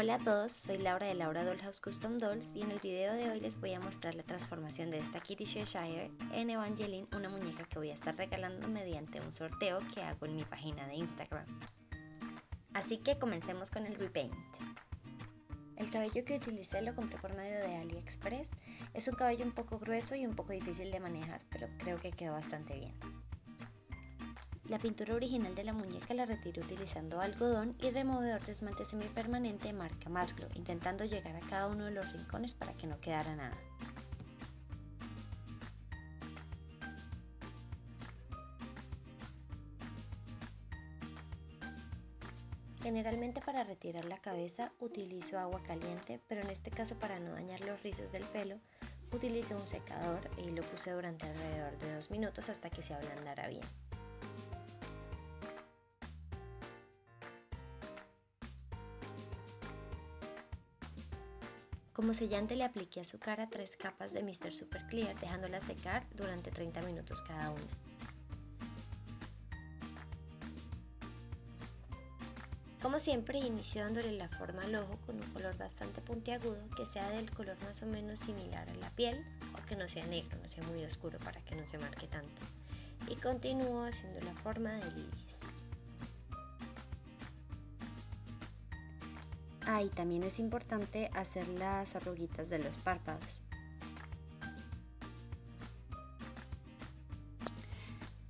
Hola a todos, soy Laura de Laura Dollhouse Custom Dolls y en el video de hoy les voy a mostrar la transformación de esta Kitty Cheshire en Evangeline, una muñeca que voy a estar regalando mediante un sorteo que hago en mi página de Instagram. Así que comencemos con el repaint. El cabello que utilicé lo compré por medio de AliExpress. Es un cabello un poco grueso y un poco difícil de manejar, pero creo que quedó bastante bien. La pintura original de la muñeca la retiré utilizando algodón y removedor de esmalte semipermanente marca Masglo, intentando llegar a cada uno de los rincones para que no quedara nada. Generalmente para retirar la cabeza utilizo agua caliente, pero en este caso para no dañar los rizos del pelo utilicé un secador y lo puse durante alrededor de dos minutos hasta que se ablandara bien. Como sellante le apliqué a su cara tres capas de Mr. Super Clear dejándola secar durante 30 minutos cada una. Como siempre inicio dándole la forma al ojo con un color bastante puntiagudo que sea del color más o menos similar a la piel o que no sea negro, no sea muy oscuro para que no se marque tanto. Y continúo haciendo la forma del iris. Ah, y también es importante hacer las arruguitas de los párpados.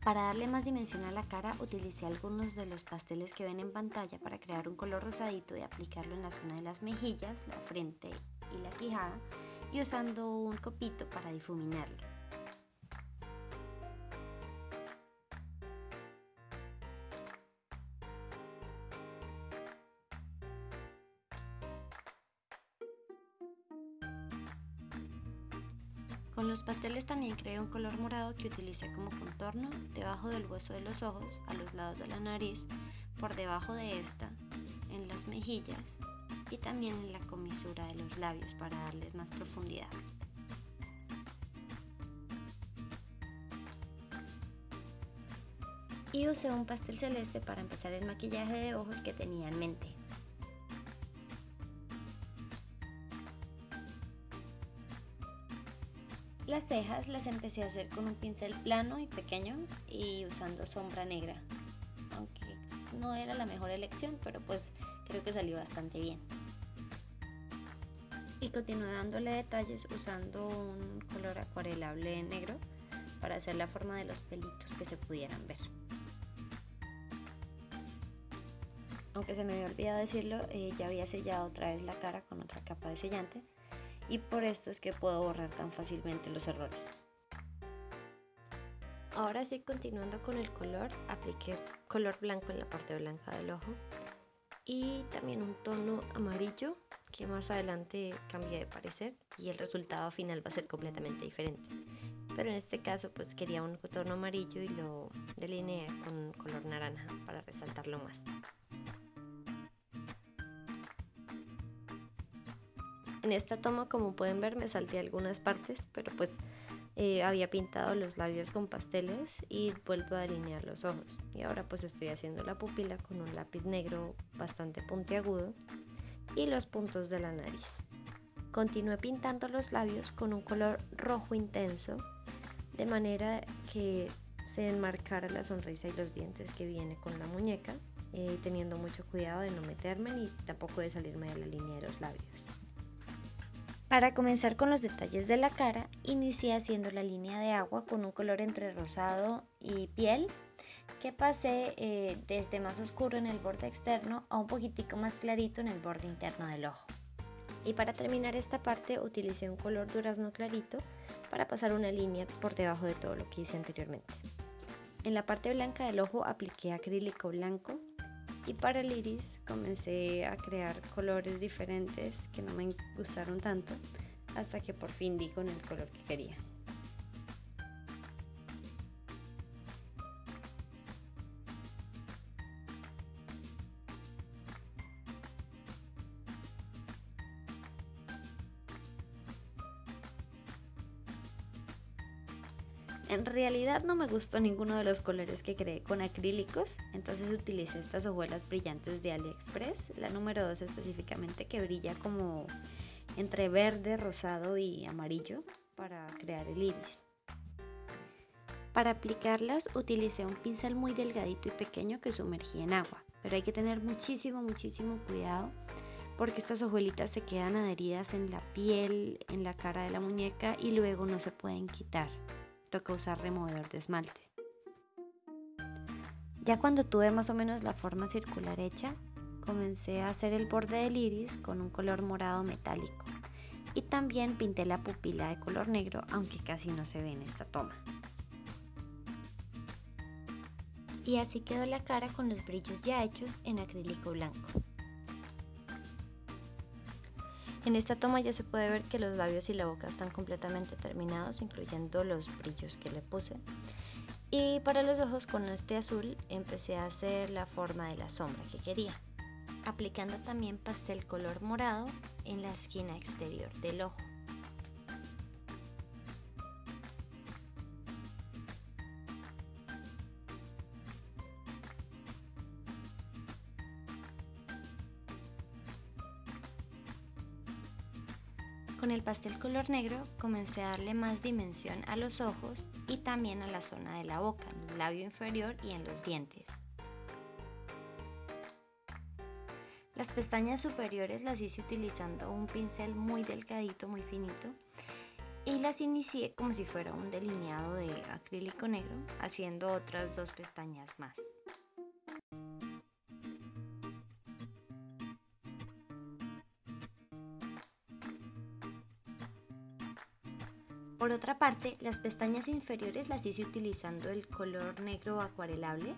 Para darle más dimensión a la cara utilicé algunos de los pasteles que ven en pantalla para crear un color rosadito y aplicarlo en la zona de las mejillas, la frente y la quijada y usando un copito para difuminarlo. Con los pasteles también creé un color morado que utilicé como contorno debajo del hueso de los ojos, a los lados de la nariz, por debajo de esta, en las mejillas y también en la comisura de los labios para darles más profundidad. Y usé un pastel celeste para empezar el maquillaje de ojos que tenía en mente. Las cejas las empecé a hacer con un pincel plano y pequeño y usando sombra negra, aunque no era la mejor elección, pero pues creo que salió bastante bien. Y continué dándole detalles usando un color acuarelable negro para hacer la forma de los pelitos que se pudieran ver. Aunque se me había olvidado decirlo, eh, ya había sellado otra vez la cara con otra capa de sellante y por esto es que puedo borrar tan fácilmente los errores. Ahora sí, continuando con el color, apliqué color blanco en la parte blanca del ojo y también un tono amarillo que más adelante cambia de parecer y el resultado final va a ser completamente diferente. Pero en este caso pues quería un tono amarillo y lo delineé con color naranja para resaltarlo más. En esta toma, como pueden ver, me salté algunas partes, pero pues eh, había pintado los labios con pasteles y vuelto a delinear los ojos. Y ahora pues estoy haciendo la pupila con un lápiz negro bastante puntiagudo y los puntos de la nariz. Continué pintando los labios con un color rojo intenso, de manera que se enmarcara la sonrisa y los dientes que viene con la muñeca, eh, teniendo mucho cuidado de no meterme ni tampoco de salirme de la línea de los labios. Para comenzar con los detalles de la cara, inicié haciendo la línea de agua con un color entre rosado y piel que pasé eh, desde más oscuro en el borde externo a un poquitico más clarito en el borde interno del ojo. Y para terminar esta parte utilicé un color durazno clarito para pasar una línea por debajo de todo lo que hice anteriormente. En la parte blanca del ojo apliqué acrílico blanco y para el iris comencé a crear colores diferentes que no me gustaron tanto hasta que por fin di con el color que quería. Realidad no me gustó ninguno de los colores que creé con acrílicos, entonces utilicé estas hojuelas brillantes de AliExpress, la número 2 específicamente que brilla como entre verde, rosado y amarillo para crear el iris. Para aplicarlas utilicé un pincel muy delgadito y pequeño que sumergí en agua, pero hay que tener muchísimo, muchísimo cuidado porque estas hojuelitas se quedan adheridas en la piel, en la cara de la muñeca y luego no se pueden quitar. Toca usar removedor de esmalte. Ya cuando tuve más o menos la forma circular hecha, comencé a hacer el borde del iris con un color morado metálico y también pinté la pupila de color negro, aunque casi no se ve en esta toma. Y así quedó la cara con los brillos ya hechos en acrílico blanco. En esta toma ya se puede ver que los labios y la boca están completamente terminados, incluyendo los brillos que le puse. Y para los ojos con este azul empecé a hacer la forma de la sombra que quería, aplicando también pastel color morado en la esquina exterior del ojo. Con el pastel color negro comencé a darle más dimensión a los ojos y también a la zona de la boca, en el labio inferior y en los dientes. Las pestañas superiores las hice utilizando un pincel muy delgadito, muy finito y las inicié como si fuera un delineado de acrílico negro, haciendo otras dos pestañas más. Por otra parte, las pestañas inferiores las hice utilizando el color negro acuarelable,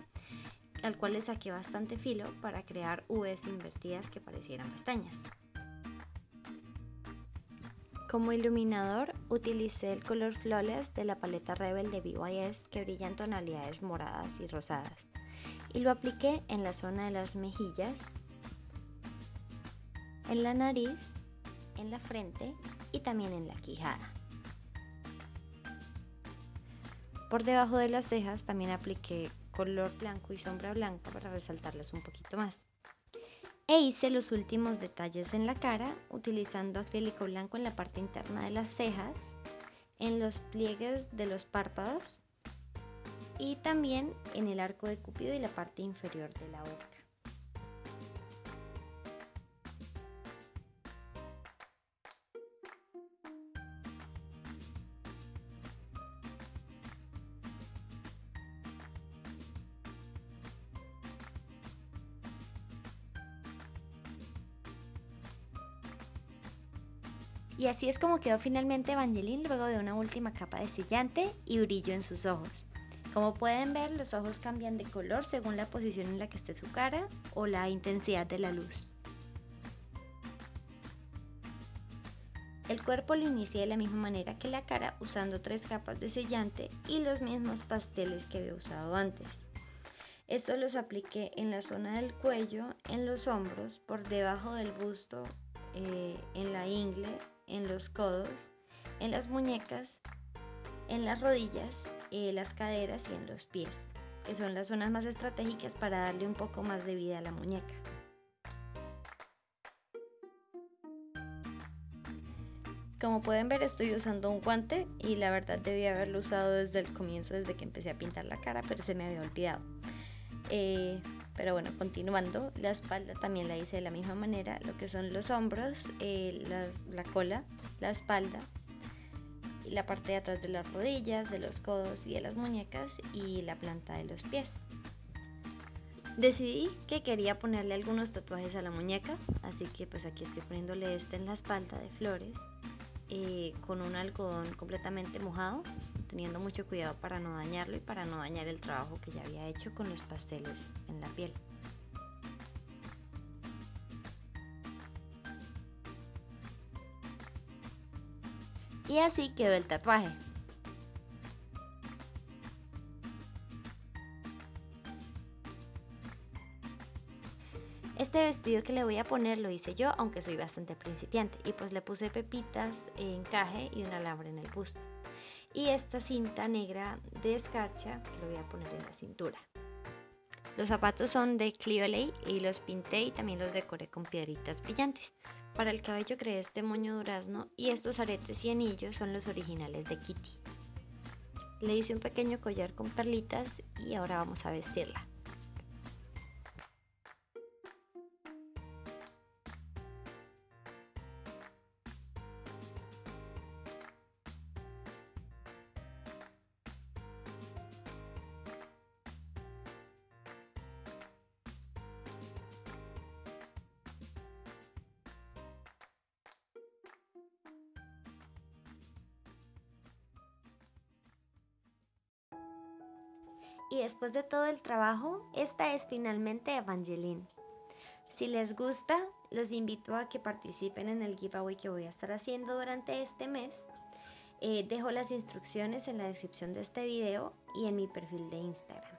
al cual le saqué bastante filo para crear Vs invertidas que parecieran pestañas. Como iluminador utilicé el color Flawless de la paleta Rebel de BYS que brilla en tonalidades moradas y rosadas y lo apliqué en la zona de las mejillas, en la nariz, en la frente y también en la quijada. Por debajo de las cejas también apliqué color blanco y sombra blanca para resaltarlas un poquito más. E hice los últimos detalles en la cara utilizando acrílico blanco en la parte interna de las cejas, en los pliegues de los párpados y también en el arco de cupido y la parte inferior de la boca. Y así es como quedó finalmente Evangeline luego de una última capa de sellante y brillo en sus ojos. Como pueden ver, los ojos cambian de color según la posición en la que esté su cara o la intensidad de la luz. El cuerpo lo inicié de la misma manera que la cara usando tres capas de sellante y los mismos pasteles que había usado antes. Estos los apliqué en la zona del cuello, en los hombros, por debajo del busto, eh, en la ingle en los codos, en las muñecas, en las rodillas, en las caderas y en los pies, que son las zonas más estratégicas para darle un poco más de vida a la muñeca. Como pueden ver estoy usando un guante y la verdad debí haberlo usado desde el comienzo, desde que empecé a pintar la cara, pero se me había olvidado. Eh, pero bueno, continuando, la espalda también la hice de la misma manera, lo que son los hombros, eh, la, cola, la espalda, la parte de atrás de las rodillas, de los codos y de las muñecas y la planta de los pies. Decidí que quería ponerle algunos tatuajes a la muñeca, así que pues aquí estoy poniéndole este en la espalda de flores eh, con un algodón completamente mojado, teniendo mucho cuidado para no dañarlo y para no dañar el trabajo que ya había hecho con los pasteles en la piel. Y así quedó el tatuaje. Este vestido que le voy a poner lo hice yo, aunque soy bastante principiante, y pues le puse pepitas, encaje y un alambre en el busto. Y esta cinta negra de escarcha que lo voy a poner en la cintura. Los zapatos son de Clioley y los pinté y también los decoré con piedritas brillantes. Para el cabello creé este moño durazno y estos aretes y anillos son los originales de Kitty. Le hice un pequeño collar con perlitas y ahora vamos a vestirla. Y después de todo el trabajo, esta es finalmente Evangeline. Si les gusta, los invito a que participen en el giveaway que voy a estar haciendo durante este mes. Eh, dejo las instrucciones en la descripción de este video y en mi perfil de Instagram.